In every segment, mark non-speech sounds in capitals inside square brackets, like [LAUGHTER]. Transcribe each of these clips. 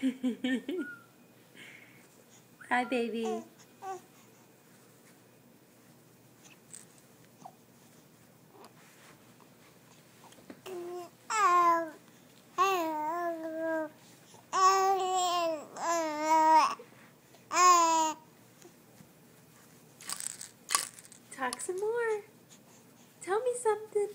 [LAUGHS] Hi, baby. Talk some more. Tell me something.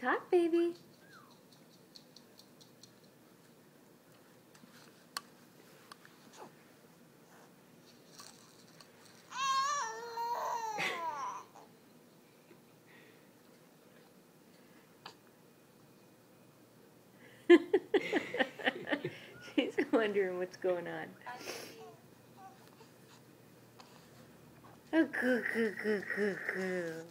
Talk, baby. She's wondering what's going on. Oh, goo, goo, goo, goo, goo.